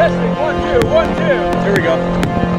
Testing, one, two, one, two. Here we go.